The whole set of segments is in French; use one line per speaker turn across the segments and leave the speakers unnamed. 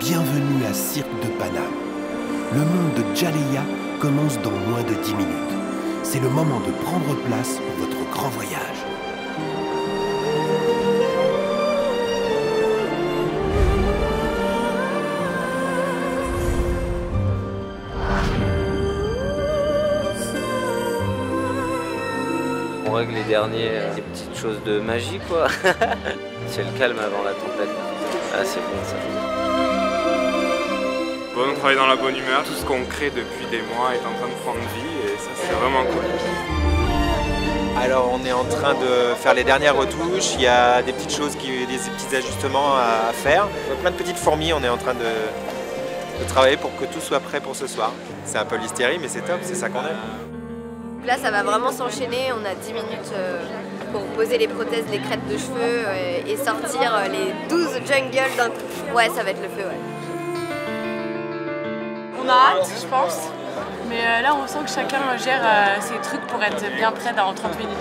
Bienvenue à Cirque de Paname. Le monde de Jaleya commence dans moins de 10 minutes. C'est le moment de prendre place pour votre grand voyage.
On règle les derniers, euh, des petites choses de magie quoi. C'est le calme avant la tempête. Ah c'est bon ça.
On travaille dans la bonne humeur, tout ce qu'on crée depuis des mois est en train de prendre vie et ça c'est vraiment cool.
Alors on est en train de faire les dernières retouches, il y a des petites choses, qui, des petits ajustements à, faire. Plein de petites fourmis, on est en train de, de travailler pour que tout soit prêt pour ce soir. C'est un peu l'hystérie mais c'est top, c'est ça qu'on aime.
Là, ça va vraiment s'enchaîner. On a 10 minutes euh, pour poser les prothèses, les crêtes de cheveux euh, et sortir euh, les 12 jungles d'un coup. Ouais, ça va être le feu, ouais.
On a hâte, je pense. Mais là, on sent que chacun gère ses trucs pour être bien prêt dans 30 minutes.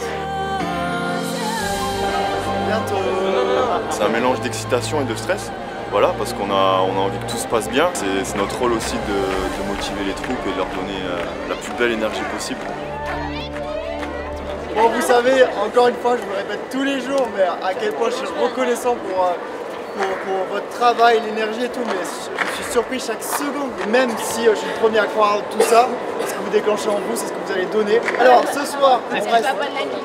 C'est un mélange d'excitation et de stress. Voilà, parce qu'on a, on a envie que tout se passe bien. C'est notre rôle aussi de, de, motiver les troupes et de leur donner la plus belle énergie possible.
Bon, vous savez, encore une fois, je vous le répète tous les jours, mais à quel point je suis reconnaissant pour, pour, votre travail, l'énergie et tout, mais je suis surpris chaque seconde, même si euh, je suis le premier à croire tout ça, ce que vous déclenchez en vous, c'est ce que vous allez donner. Alors, ce soir, on reste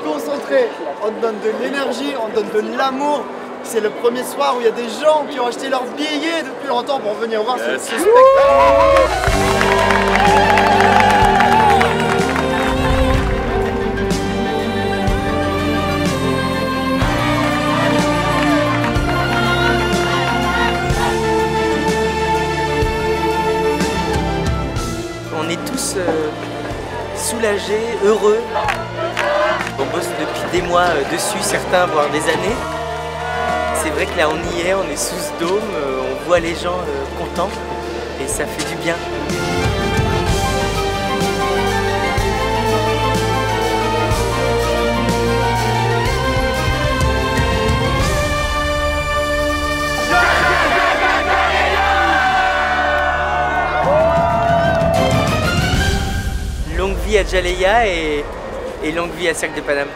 concentré, on donne de l'énergie, on donne de l'amour, c'est le premier soir où il y a des gens qui ont acheté leur billet depuis longtemps pour venir voir ce, ce spectacle.
Tous euh, soulagés, heureux. On bosse depuis des mois euh, dessus, certains voire des années. C'est vrai que là on y est, on est sous ce dôme, euh, on voit les gens contents et ça fait du bien. À Jaleya et, et longue vie à Cirque de Paname.